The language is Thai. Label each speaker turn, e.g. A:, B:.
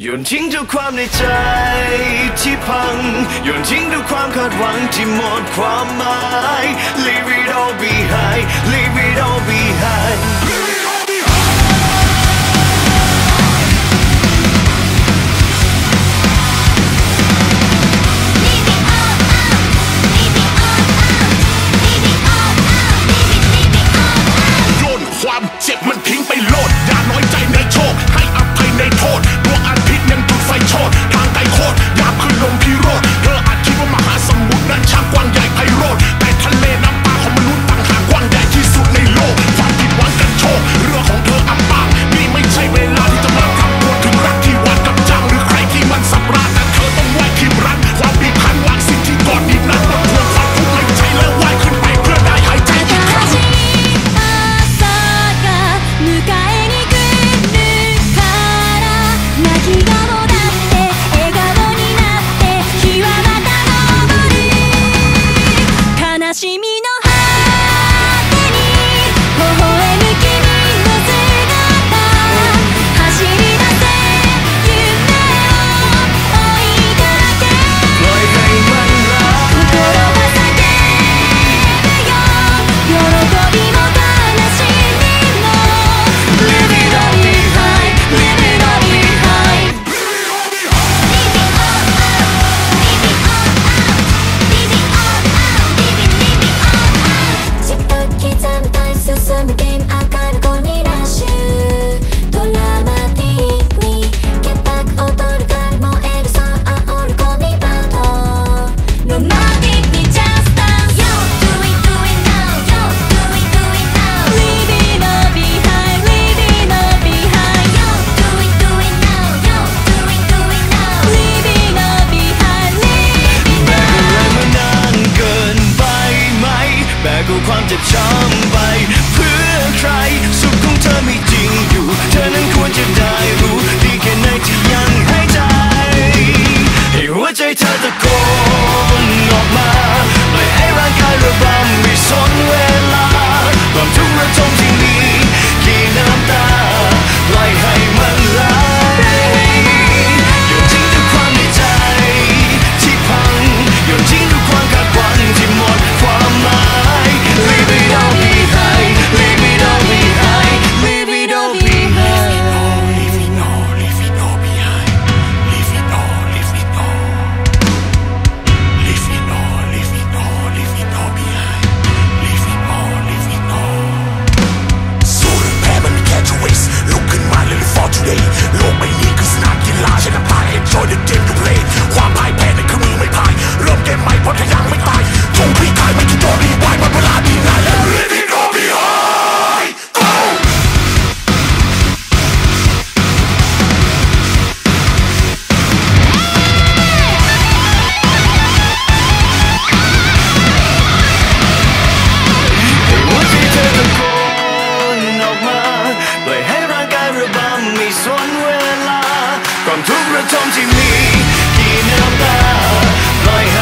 A: โยนทิ้งทุกความในใจที่พังโยนทิ้งทุกความคาดหวังที่หมดความหมาย Leave it all behind Leave it all behind
B: จะช้ำ
A: ไป 던짐이 기념다 너의